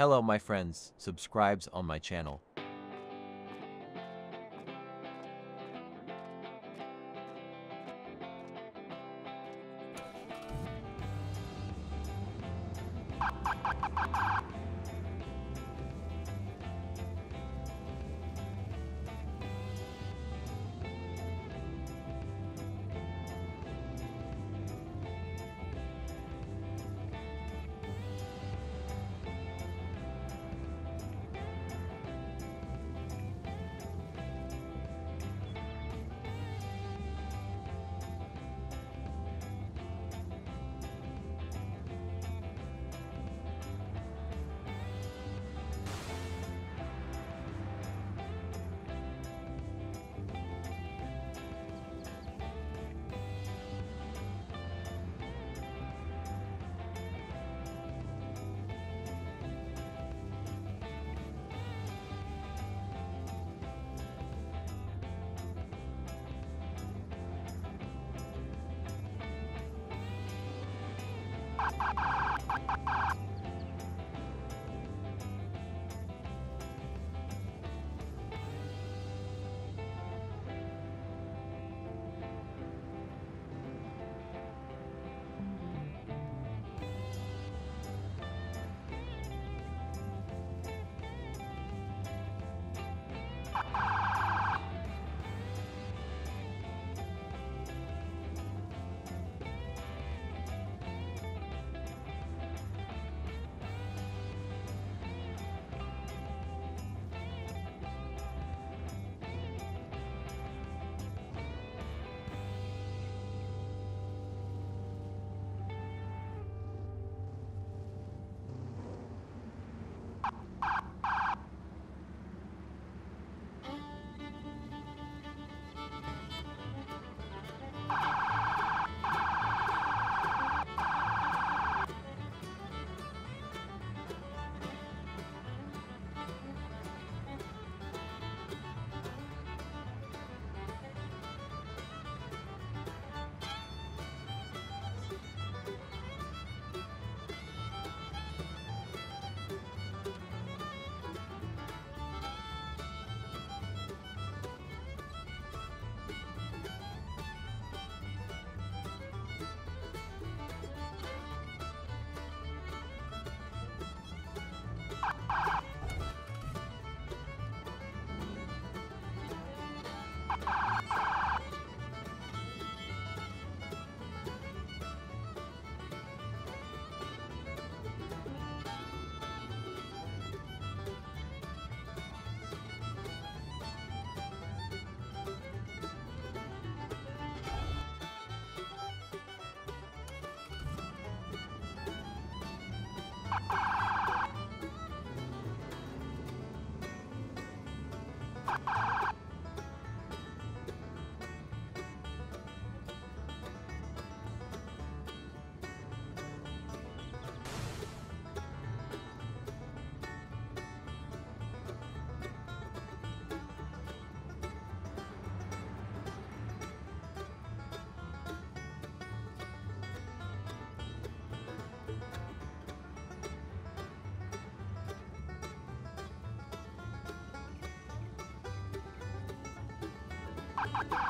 Hello my friends, subscribes on my channel. Ha ha ha!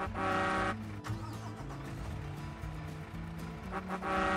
Thank you.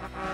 Ha ha ha!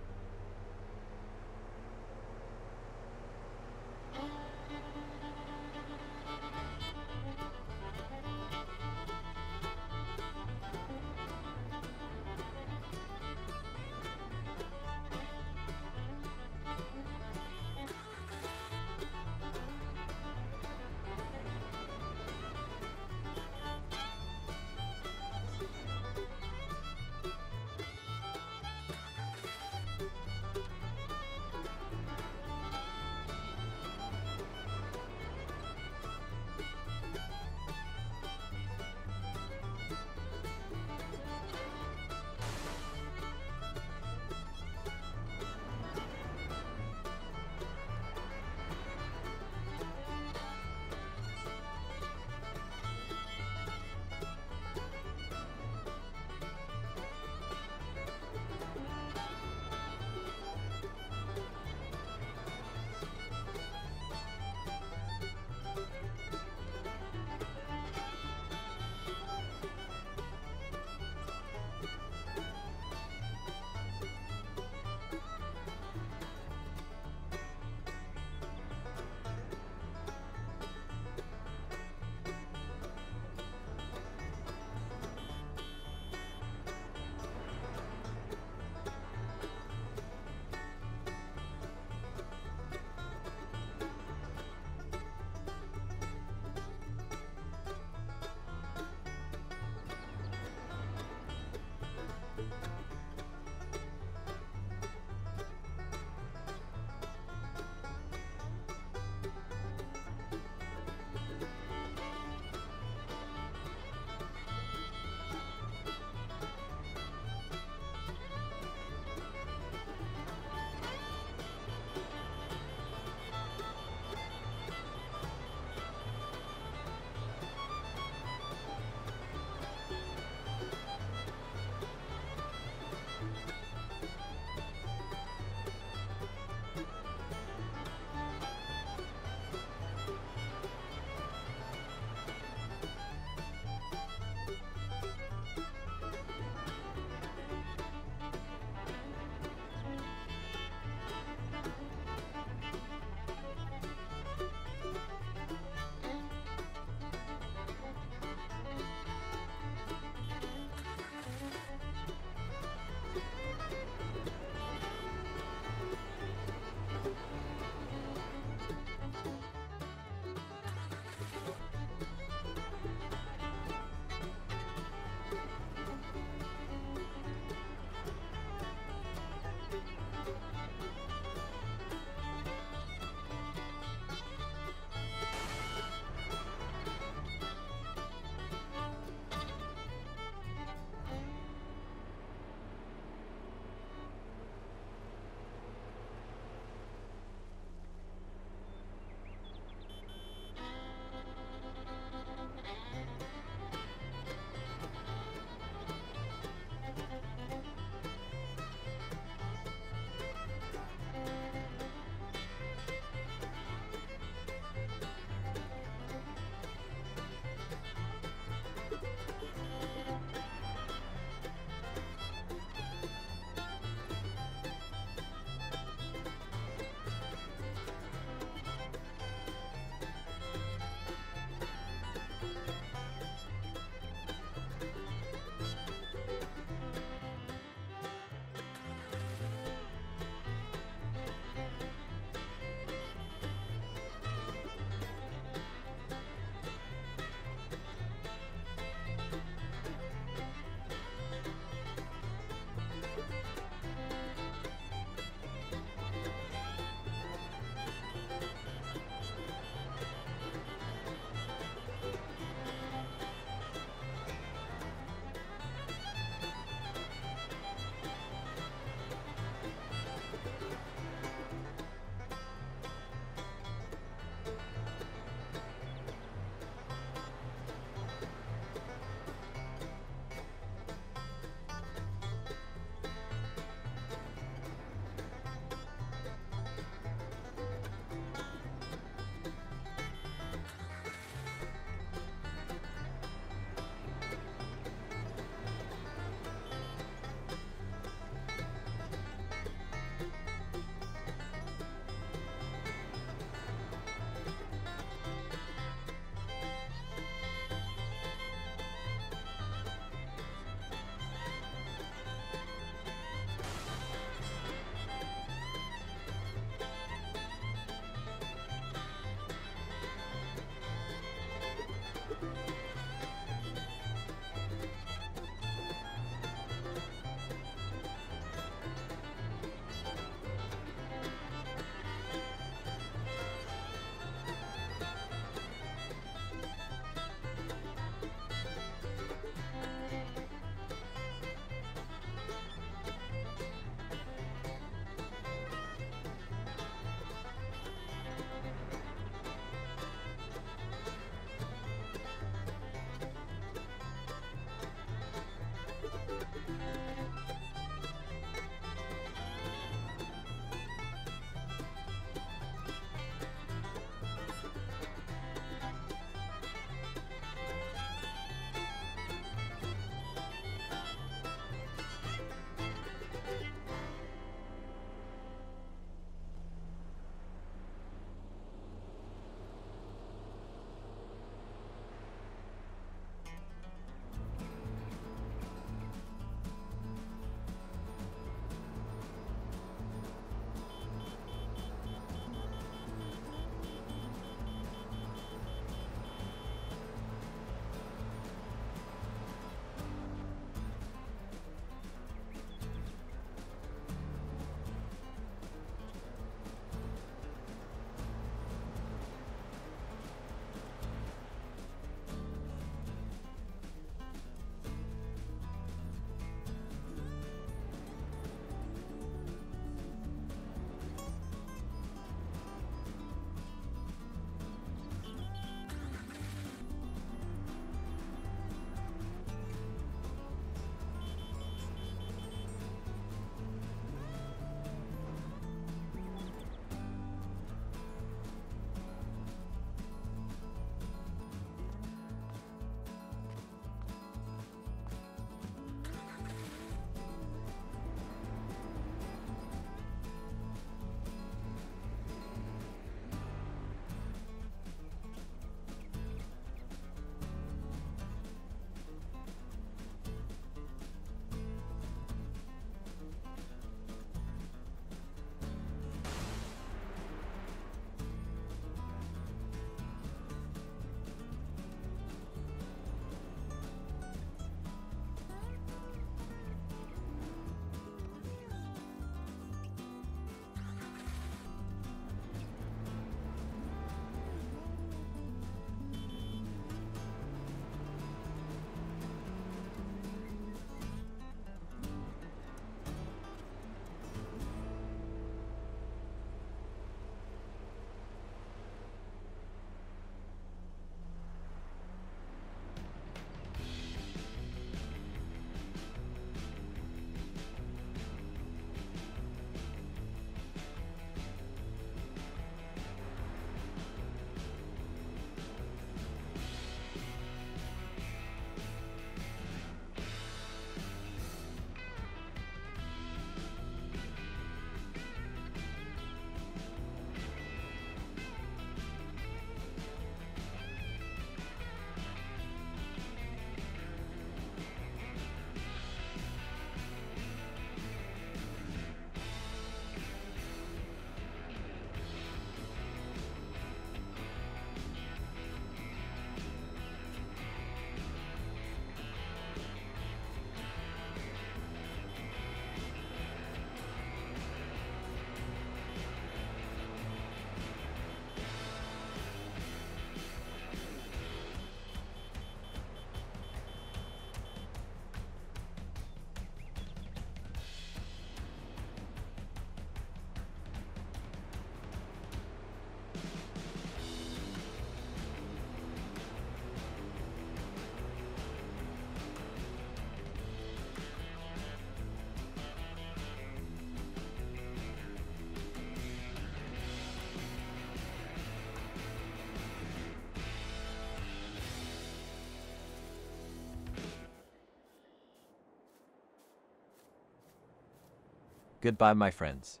Goodbye, my friends.